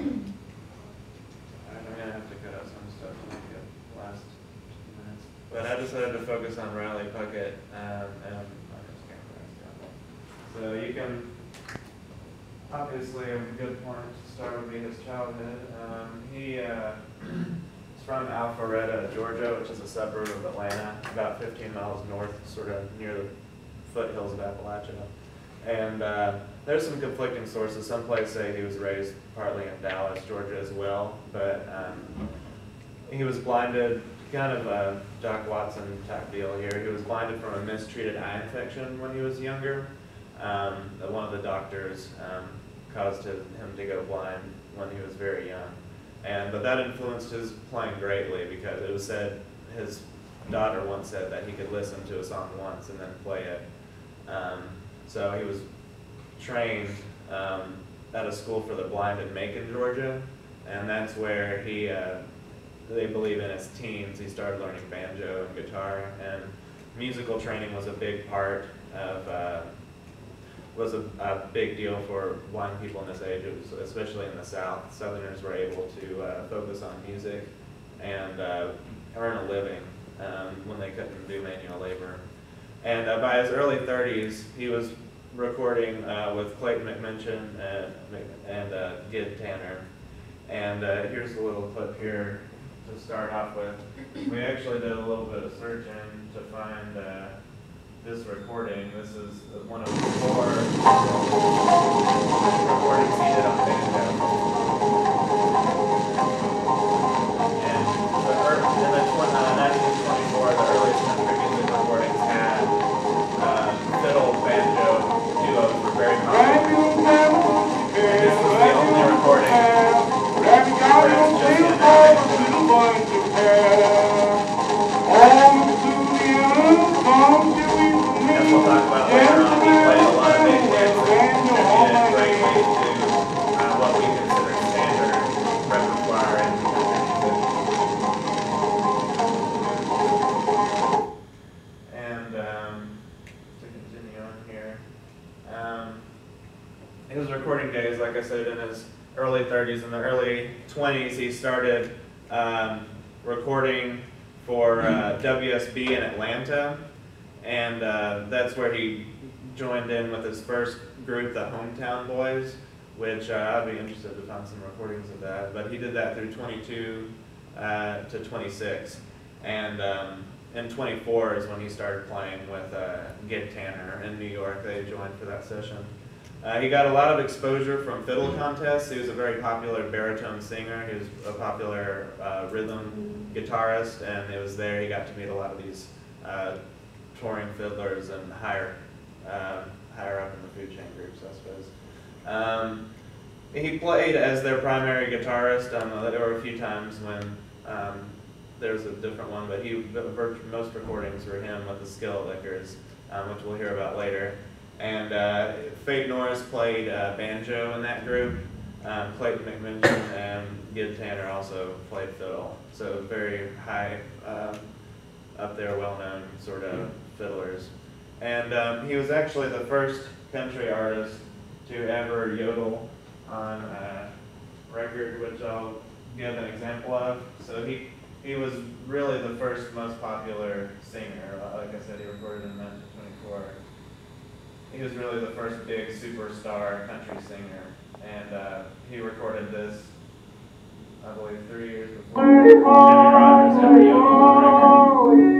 I'm gonna have to cut out some stuff last minutes. But I decided to focus on Riley Puckett, um, and So you can, obviously, a good point to start would be his childhood. Um, he, uh, is from Alpharetta, Georgia, which is a suburb of Atlanta, about fifteen miles north, sort of near the foothills of Appalachia. And uh, there's some conflicting sources. Some places say he was raised partly in Dallas, Georgia as well, but um, he was blinded, kind of a Doc Watson type deal here. He was blinded from a mistreated eye infection when he was younger. Um, one of the doctors um, caused him to go blind when he was very young. And but that influenced his playing greatly because it was said his daughter once said that he could listen to a song once and then play it. Um, so he was trained um, at a school for the blind in Macon, Georgia, and that's where he, uh, they believe in his teens, he started learning banjo and guitar, and musical training was a big part of, uh, was a, a, big deal for blind people in this age, was, especially in the South. Southerners were able to uh, focus on music and uh, earn a living um, when they couldn't do manual labor. And uh, by his early 30s, he was recording uh, with Clayton McMinchin and, and uh, Gid Tanner. And uh, here's a little clip here to start off with. We actually did a little bit of searching to find uh, this recording. This is one of the four recordings he did on banjo. I said, in his early 30s and the early 20s, he started um, recording for uh, WSB in Atlanta, and uh, that's where he joined in with his first group, the Hometown Boys, which uh, I'd be interested to find some recordings of that. But he did that through 22 uh, to 26, and um, in 24 is when he started playing with uh, Gid Tanner in New York. They joined for that session. Uh, he got a lot of exposure from fiddle contests. He was a very popular baritone singer. He was a popular uh, rhythm guitarist, and it was there he got to meet a lot of these uh, touring fiddlers and higher, um, higher up in the food chain groups, I suppose. Um, he played as their primary guitarist. Um, there were a few times when um, there was a different one, but he most recordings were him with the Skillet Lickers, um, which we'll hear about later. And uh, Fate Norris played uh, banjo in that group. Um, Clayton McMinchin and Gid Tanner also played fiddle. So very high, um, up there, well-known sort of fiddlers. And um, he was actually the first country artist to ever yodel on a record, which I'll give an example of. So he, he was really the first most popular singer. Like I said, he recorded in 1924 he was really the first big superstar country singer, and uh, he recorded this, I believe, three years before. Jimmie Rodgers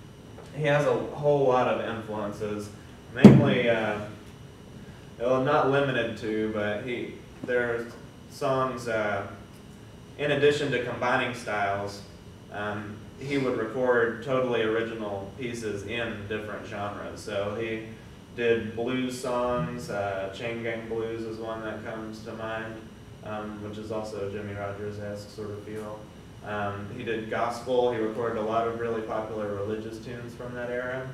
he has a whole lot of influences, mainly, uh, well, not limited to, but he there are songs. Uh, in addition to combining styles, um, he would record totally original pieces in different genres. So he did blues songs. Uh, Chain Gang Blues is one that comes to mind, um, which is also Jimmie Rodgers-esque sort of feel. Um, he did gospel. He recorded a lot of really popular religious tunes from that era.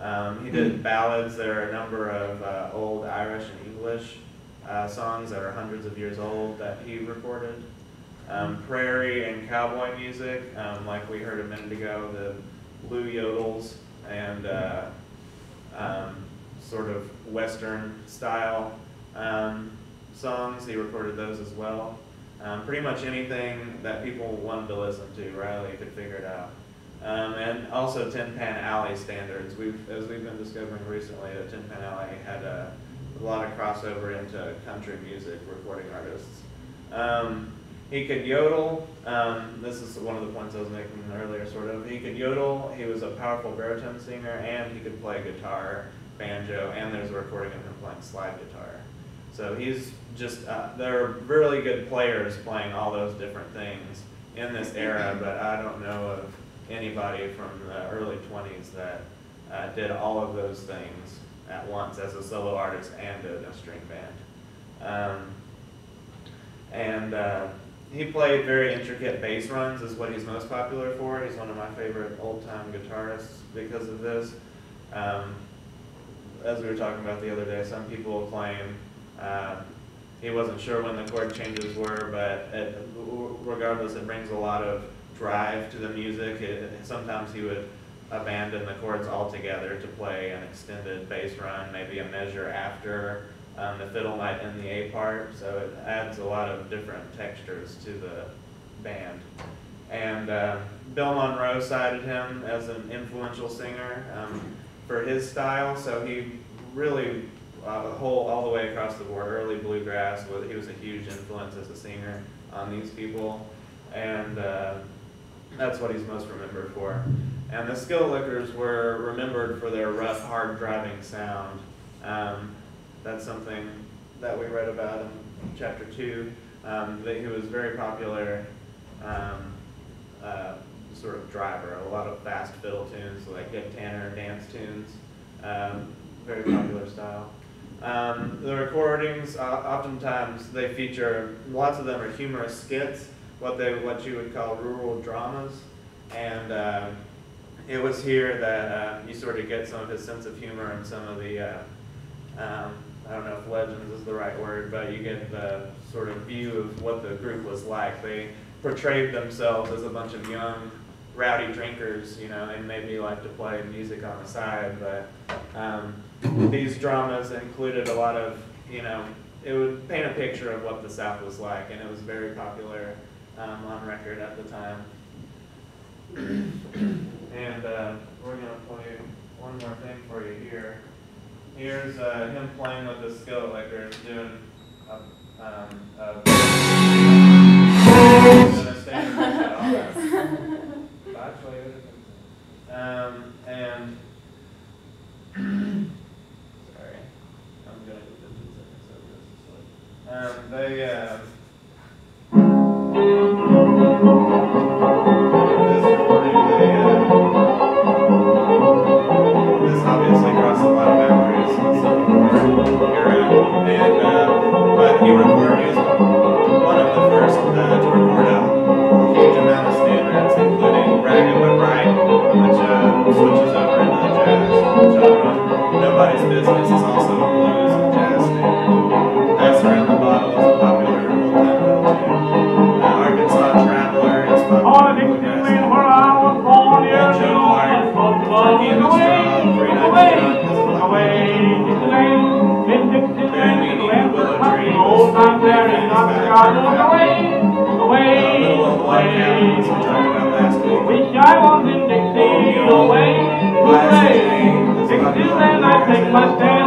Um, he did ballads. There are a number of uh, old Irish and English uh, songs that are hundreds of years old that he recorded. Um, prairie and cowboy music, um, like we heard a minute ago, the blue yodels and uh, um, sort of western style um, songs. He recorded those as well. Um, pretty much anything that people wanted to listen to, Riley could figure it out. Um, and also Tin Pan Alley standards. We've, as we've been discovering recently, that Tin Pan Alley had a, a lot of crossover into country music recording artists. Um, he could yodel. Um, this is one of the points I was making earlier, sort of. He could yodel. He was a powerful baritone singer, and he could play guitar, banjo, and there's a recording of him playing slide guitar. So he's just, uh, there are really good players playing all those different things in this era, but I don't know of anybody from the early 20s that uh, did all of those things at once as a solo artist and in a string band. Um, and uh, he played very intricate bass runs is what he's most popular for. He's one of my favorite old-time guitarists because of this. Um, as we were talking about the other day, some people claim uh, he wasn't sure when the chord changes were, but it, regardless, it brings a lot of drive to the music. It, sometimes he would abandon the chords altogether to play an extended bass run, maybe a measure after um, the fiddle might end the A part, so it adds a lot of different textures to the band. And uh, Bill Monroe cited him as an influential singer um, for his style, so he really, uh, whole, all the way across the board, early bluegrass, was, he was a huge influence as a singer on these people, and uh, that's what he's most remembered for. And the Skilletlickers were remembered for their rough, hard driving sound. Um, that's something that we read about in chapter two. Um, that he was very popular um, uh, sort of driver, a lot of fast fiddle tunes, like Gid Tanner dance tunes, um, very popular style. Um, the recordings, uh, oftentimes they feature, lots of them are humorous skits, what they what you would call rural dramas, and uh, it was here that uh, you sort of get some of his sense of humor and some of the uh, um, I don't know if legends is the right word, but you get the sort of view of what the group was like. They portrayed themselves as a bunch of young, rowdy drinkers, you know, and maybe like to play music on the side. But um, these dramas included a lot of, you know, it would paint a picture of what the South was like, and it was very popular um, on record at the time. and uh, we're going to play one more thing for you here. Here's uh, him playing with the Skilletlickers, doing a, um, a, um, and sorry, I'm gonna do 15 seconds over this. Um, they uh, away, away, away. Dixieland, Dixie land, the land of the old time there in the. Away, away, away. Wish I was in Dixie, away, away. Dixie I take my stand.